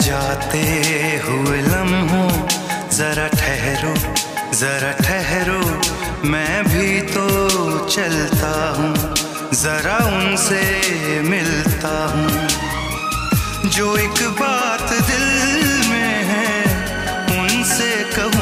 जाते हुए लम्हों, जरा ठहरो जरा ठहरो। मैं भी तो चलता हूँ, जरा उनसे मिलता हूँ। जो एक बात दिल में है, उनसे कहूँ